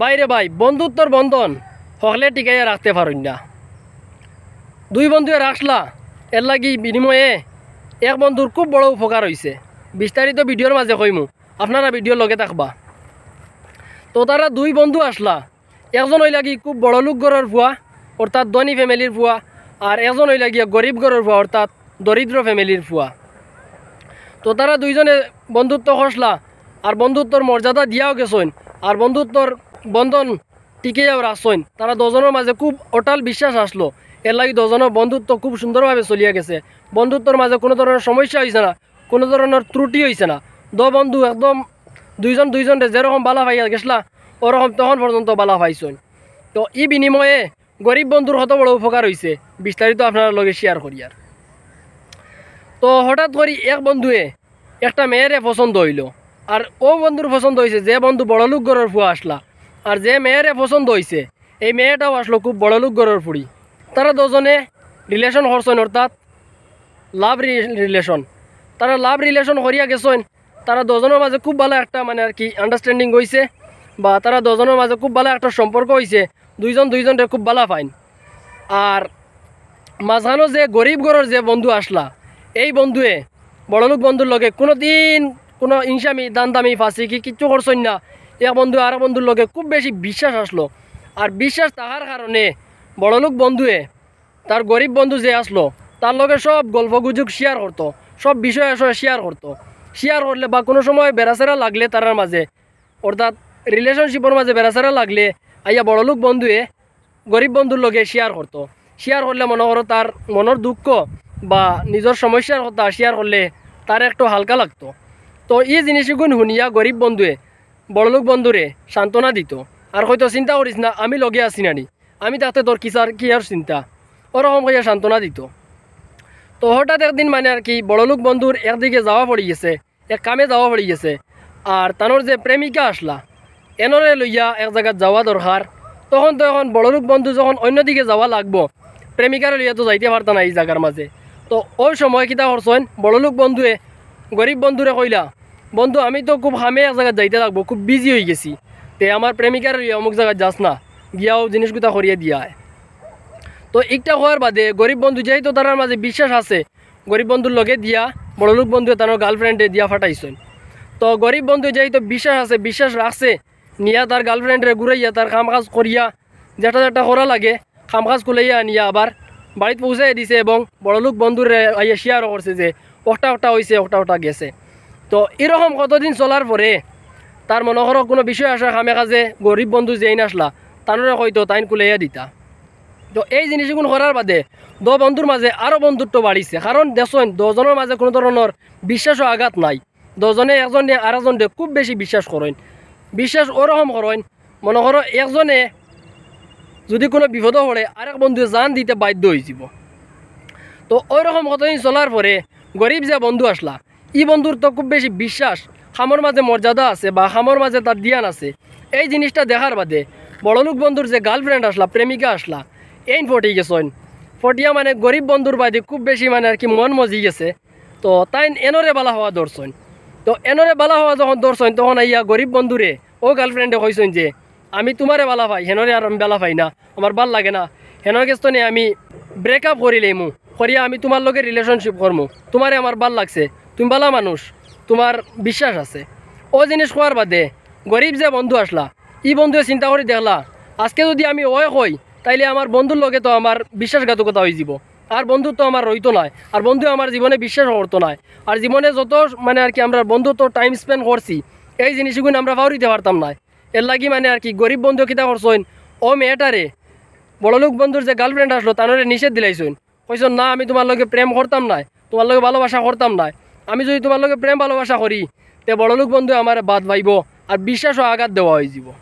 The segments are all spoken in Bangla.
বাইরে ভাই, বন্ধুত্বর বন্ধন, হকলে টিকাইয়া রাখতে পারুন না। দুই বন্ধুয়ে রাখলা, এর লাগি বিনিময়ে এক বন্ধুর খুব বড় উপকার হয়েছে বিস্তারিত ভিডিওর মাঝে কইমু, আপনারা ভিডিও লগে থাকবা। তো তারা দুই বন্ধু আসলা, একজন হইলা কি খুব বড় লোক ঘরের ফুয়া অর্থাৎ ধনী ফ্যামিলির ফুয়া আর একজন হইলা গিয়া গরিব ঘরের ফুয়া অর্থাৎ দরিদ্র ফ্যামিলির ফুয়া তো তারা দুইজনে বন্ধুত্ব খসলা, আর বন্ধুত্বর মর্যাদা দিয়াও গেছেন, আর বন্ধুত্বর বন্ধন টিকেও রাখছেন তারা দুজনের মাঝে খুব অটাল বিশ্বাস আসলো। এর লাগি দুজনের বন্ধুত্ব খুব সুন্দরভাবে চলিয়া গেছে। বন্ধুত্বর মাঝে কোনো ধরনের সমস্যা হয়েছে না, কোনো ধরনের ত্রুটি হয়েছে না। দ বন্ধু একদম দুইজন দুইজনে যেরকম বালা পাইয়া গেছলা ওরকম তখন পর্যন্ত বালা পাইছেন। তো ই বিনিময়ে গরিব বন্ধুর কত বড় উপকার হয়েছে বিস্তারিত আপনার লগে শেয়ার করি আর তো হঠাৎ করে এক বন্ধুয়ে একটা মেয়েরে পছন্দ হইল। আর ও বন্ধুর পছন্দ হয়েছে যে বন্ধু বড়লোক ঘরের ফুয়া আসলা। আর যে মেয়েরে পছন্দ হয়েছে এই মেয়েটাও আসলো খুব বড়লোক ঘরের ফুড়ি। তারা দুজনে রিলেশন করছেন, অর্থাৎ লাভ রিলেশন তারা লাভ রিলেশন করিয়া গেছেন, তারা দুজনের মাঝে খুব ভালো একটা মানে আর কি আন্ডারস্ট্যান্ডিং হয়েছে বা তারা দুজনের মাঝে খুব ভালো একটা সম্পর্ক হয়েছে দুইজন দুইজনরে খুব ভালো পাইন আর মাঝখানো যে গরিব ঘরের যে বন্ধু আসলা, এই বন্ধুয়ে বড়লোক বন্ধুর লগে কোনো দিন কোনো ইনসামি দান দামি ফাঁসি কি কিচ্ছু করছেন না এক বন্ধু, আর বন্ধুর লগে খুব বেশি বিশ্বাস আসলো। আর বিশ্বাস তাহার কারণে, বড়লোক বন্ধুয়ে তার গরিব বন্ধু যে আসলো, তার লগে সব গল্প গুজব শেয়ার করতো, সব বিষয় আসলে শেয়ার করতো। শেয়ার করলে বা কোনো সময় বেড়াচেরা লাগলে তারার মাঝে, অর্থাৎ রিলেশনশিপের মাঝে বেড়াচেরা লাগলে, আইয়া বড়লোক বন্ধুয়ে গরিব বন্ধুর লগে শেয়ার করতো। শেয়ার করলে মনে করো তার মনের দুঃখ বা নিজের সমস্যার কথা শেয়ার করলে তার একটু হালকা লাগতো। তো এই জিনিসগুলো শুনিয়া গরিব বন্ধুয়ে বড়লোক বন্ধুরে সান্ত্বনা দিত। আর হয়তো চিন্তা করিস না, আমি লগে আছি নানি আমি তাতে তোর কিসার কি আর চিন্তা। ওরকম কইয়া সান্ত্বনা দিত। তো হঠাৎ একদিন মানে আর কি, বড়লোক বন্ধুর একদিকে যাওয়া পড়ে গেছে, এক কামে যাওয়া পড়ে গেছে। আর তানোর যে প্রেমিকা আসলা এনরে লইয়া এক জায়গাত যাওয়া দরকার তখন তো এখন বড়লোক বন্ধু যখন অন্যদিকে যাওয়া লাগবো প্রেমিকারে লইয়া তো যাইতে পারত না এই জায়গার মাঝে তো ওই সময় কিতা করছেন বড়লোক বন্ধুয়ে গরিব বন্ধুরে কইলা বন্ধু, আমি তো খুব হামে এক জায়গায় যাইতে লাগবো, খুব বিজি হয়ে গেছি। তে আমার প্রেমিকার অমুক জায়গায় যাস না, গিয়াও জিনিসগুলা করিয়ে দিয়া তো একটা হওয়ার বাদে গরিব বন্ধু যেহেতু তার মাঝে বিশ্বাস আছে, গরিব বন্ধুর লগে দিয়া বড়লোক বন্ধু তার গার্লফ্রেন্ডে দিয়া ফাটাইছেন। তো গরিব বন্ধু যেহেতু বিশ্বাস আছে, বিশ্বাস রাখছে, নিয়া তার গার্লফ্রেন্ডে ঘুরাইয়া, তার কাম কাজ করিয়া, যেটা যেটা করা লাগে কাম কাজ কুলাইয়া নিয়া আবার বাড়িতে পৌঁছাই দিছে এবং বড়লোক বন্ধুরে আইয়া শেয়ারও করছে যে, ওটা ওটা হয়েছে ওটা ওটা গেছে। তো এরকম কতদিন চলার পরে তার মনে করো কোনো বিষয় আসা কামে কাজে গরিব বন্ধু যেই আসলা তানরে হয়তো তাইন কুলাইয়া দিতা। তো এই জিনিসগুলো করার বাদে দ বন্ধুর মাঝে আরও বন্ধুত্ব বাড়িছে কারণ দেখছেন দজনের মাঝে কোনো ধরনের বিশ্বাস ও আঘাত নাই। দজনে একজনে আর একজনে খুব বেশি বিশ্বাস করেন বিশ্বাস ওরকম করেন মনে করো একজনে যদি কোনো বিপদ পড়ে আরেক বন্ধু জান দিতে বাধ্য হয়ে যাব। তো ওই রকম কতদিন চলার পরে গরিব যে বন্ধু আসলা ই বন্ধুর তো খুব বেশি বিশ্বাস। খামর মাঝে মর্যাদা আছে বা খামর মাঝে তার জ্ঞান আছে। এই জিনিসটা দেখার বাদে বড়লোক বন্ধুর যে গার্লফ্রেন্ড আসলা, প্রেমিকা আসলা, এই ফটি গেছেন। ফটিয়া মানে গরিব বন্ধুর বাদে খুব বেশি মানে আর কি মন মজি গেছে। তো তাই এনরে বালা হওয়া দর্শন তো এনরে বালা হওয়া যখন দর্শন তখন আইয়া গরিব বন্ধুরে, ও গার্লফ্রেন্ডে কইছেন যে, আমি তোমারে বালা পাই, হেনরে আর আমি বেলা পাই না, আমার ভালো লাগে না। হেনর গেছতো নে আমি ব্রেকআপ করিলে মু করিয়া আমি তোমার লগে রিলেশনশিপ করমু, তোমারে আমার ভালো লাগছে। তুমি বালা মানুষ, তোমার বিশ্বাস আছে। ও জিনিস খোয়ার বাদে গরিব যে বন্ধু আসলা, ই বন্ধুয়ে চিন্তা করে দেখলা, আজকে যদি আমি ওয়ে কই, তাইলে আমার বন্ধুর লগে তো আমার বিশ্বাসঘাতকতা হয়ে যাব। আর বন্ধু তো আমার রইতো নাই আর বন্ধু আমার জীবনে বিশ্বাস করতো নাই। আর জীবনে যত মানে আর কি আমরা বন্ধুত্ব টাইম স্পেন্ড করছি এই জিনিসগুলো আমরা পাওয়ারিতে পারতাম না এর লাগি মানে আর কি গরিব বন্ধু কিতা করছেন ও মেয়েটারে বড়লোক বন্ধুর যে গার্লফ্রেন্ড আসলো তানরে নিষেধ দিলাইছেন কইছেন না, আমি তোমার লগে প্রেম করতাম না তোমার লগে ভালোবাসা করতাম না আমি যদি তোমার লগে প্রেম ভালোবাসা করি, তে বড়লোক বন্ধু আমার বাদ ভাইব আর বিশ্বাসও আঘাত দেওয়া হয়ে যাব।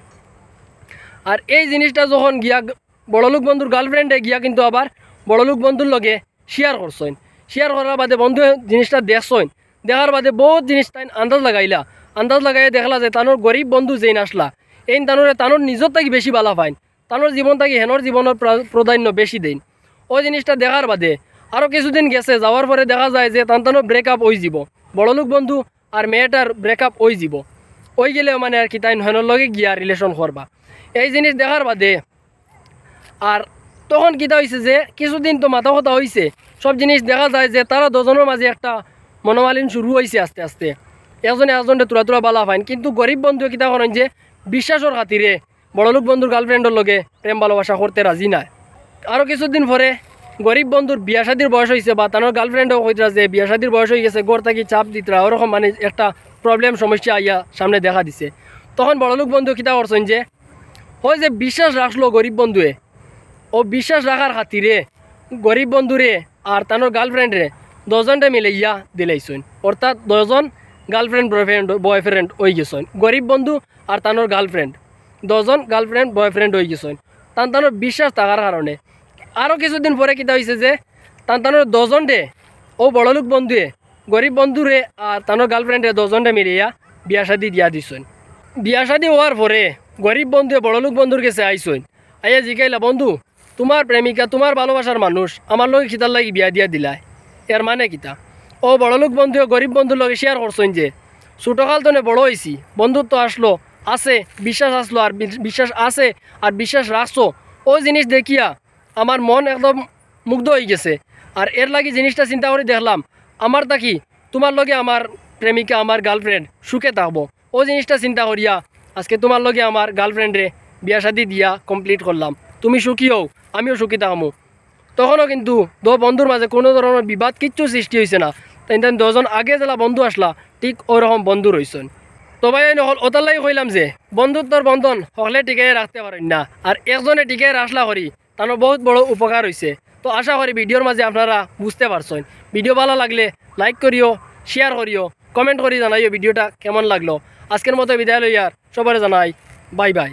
আর এই জিনিসটা যখন গিয়া বড়লোক বন্ধুর গার্লফ্রেন্ডে গিয়া কিন্তু আবার বড়লোক বন্ধুর লগে শেয়ার করছেন। শেয়ার করার বাদে বন্ধু জিনিসটা দেখছেন। দেখার বাদে বহুত জিনিস তাই আন্দাজ লাগাইলা। আন্দাজ লাগাই দেখলা যে তানোর গরিব বন্ধু যেই আসলা, এই তানোরে তানোর নিজর থাকি বেশি বালা পাইন। তানোর জীবন থাকি হেনর জীবনের প্রা- প্রাধান্য বেশি দেন ওই জিনিসটা দেখার বাদে আরও কিছুদিন গেছে, যাওয়ার পরে দেখা যায় যে তান তানোর ব্রেকআপ হয়ে যাব বড়লোক বন্ধু আর মেয়েটার ব্রেকআপ হয়ে যাব। ওই গেলেও মানে আর কি, তাই নহনের লগে গিয়া রিলেশন করবা এই জিনিস দেখার বাদে আর তখন কিতা হয়েছে যে, কিছুদিন তো মাথা কথা হয়েছে সব জিনিস দেখা যায় যে তারা দুজনের মাঝে একটা মনোমালিন শুরু হয়েছে আস্তে আস্তে। এজনে এজনে তুলা তুলা বালা পাইন কিন্তু গরিব বন্ধুয়ে কিতা করেন যে বিশ্বাসের খাতিরে বড়লোক বন্ধুর গার্লফ্রেন্ডের লগে প্রেম ভালোবাসা করতে রাজি নাই। আরও কিছুদিন পরে গরিব বন্ধুর বিয়া শাদির বয়স হয়েছে বা তার গার্লফ্রেন্ডও কইতরা যে বিয়া শাদির বয়স হয়ে গেছে, গোর থাকি চাপ দিতরা, ওরকম মানে একটা প্রবলেম সমস্যা আইয়া সামনে দেখা দিছে। তখন বড়লোক বন্ধু কিতা করছেন যে, হয় যে বিশ্বাস রাখল গরিব বন্ধুয়ে, ও বিশ্বাস রাখার খাতিরে গরিব বন্ধুরে আর তার গার্লফ্রেন্ডরে দশজনটা মিলে ইয়া দিলাইছেন। অর্থাৎ দশজন গার্লফ্রেন্ড বয়ফ্রেন্ড বয়ফ্রেন্ড হয়ে গেছেন। গরিব বন্ধু আর তার গার্লফ্রেন্ড দশজন গার্লফ্রেন্ড বয়ফ্রেন্ড হয়ে গেছেন। তান তানোর বিশ্বাস থাকার কারণে আরও কিছুদিন পরে কিতা হয়েছে যে, তান তানোর দশজনটে ও বড়লোক বন্ধুয়ে গরিব বন্ধুরে আর তানোর গার্লফ্রেন্ডে দশজনটে মিলিয়া বিয়া শাদি দিয়া দিছেন। বিয়া শাদি হওয়ার পরে গরিব বন্ধুয়ে বড়লোক বন্ধুর কাছে আইসইন আইয়া জিকাইলা বন্ধু তোমার প্রেমিকা তোমার ভালোবাসার মানুষ আমার লগে খিতার লাগি বিয়া দিয়া দিলাই এর মানে কিতা? ও বড়লোক বন্ধুয়ে গরিব বন্ধুর লগে শেয়ার করছেন যে ছোটকাল তো বড় হয়েছি বন্ধুত্ব আসলো, আছে, বিশ্বাস আসলো, আর বিশ্বাস আছে, আর বিশ্বাস রাখছো ওই জিনিস দেখিয়া আমার মন একদম মুগ্ধ হয়ে গেছে। আর এর লাগি জিনিসটা চিন্তা করে দেখলাম, আমার তাকি তোমার লগে আমার প্রেমিকা, আমার গার্লফ্রেন্ড সুখে থাকব। ও জিনিসটা চিন্তা করিয়া আজকে তোমার লগে আমার গার্লফ্রেন্ডে বিয়া শাদি দিয়া কমপ্লিট করলাম। তুমি সুখী হও, আমিও সুখী থাকব। তখনও কিন্তু দো বন্ধুর মাঝে কোনো ধরনের বিবাদ কিচ্ছু সৃষ্টি হয়েছে না। তাই তাই দশজন আগে জেলা বন্ধু আসলা, ঠিক ওরকম বন্ধু রয়েছেন তবে এই নহল লাগি কইলাম যে, বন্ধুত্বর বন্ধন সকলে টিকাই রাখতে পারেন না। আর একজনে টিকাই রাখলা করি তার বহুত বড় উপকার হয়েছে তো আশা করি ভিডিওর মাঝে আপনারা বুঝতে পারছেন। ভিডিও ভালো লাগলে লাইক করিও শেয়ার করিও কমেন্ট করি জানাইও ভিডিওটা কেমন লাগল। আজকের মতো বিদায় লইয়ার সবাই জানাই বাই বাই